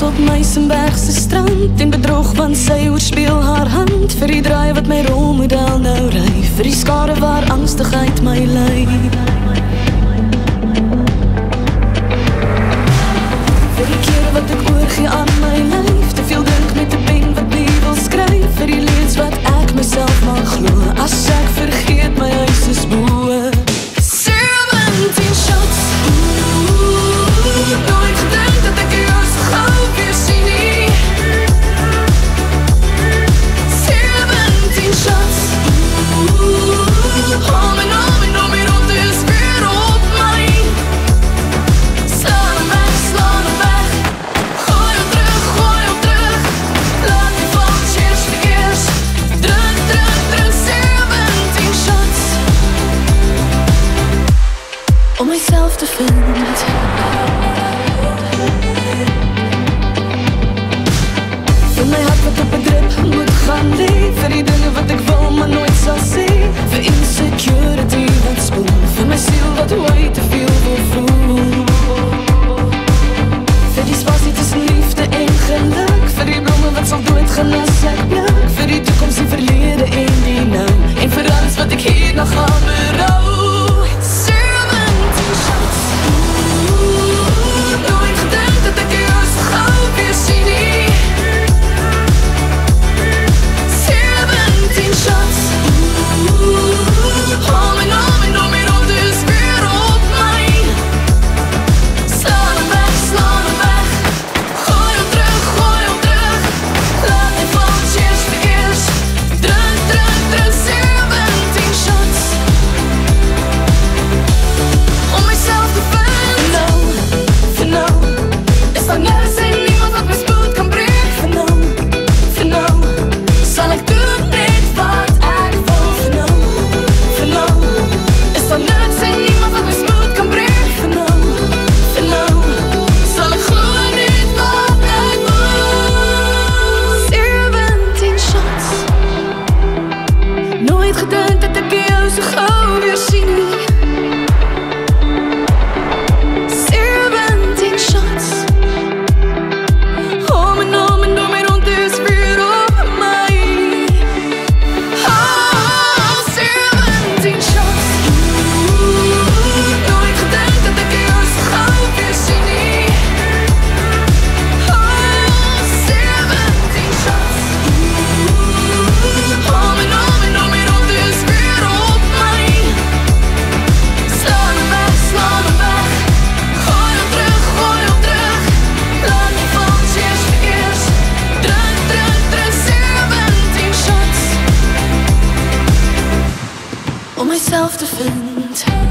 was op Meisenberg se strand en bedrog want sy oorspeel haar hand vir die draai wat my rolmodel nou ry. Vir die skare waar angstigheid my lei. myself to Vul mijn hart wat op een moet gaan leven Die dingen wat ik wil, maar nooit zal zien. Voor insecurity wat spoel. Voor mijn ziel wat ooit te veel wil self-defense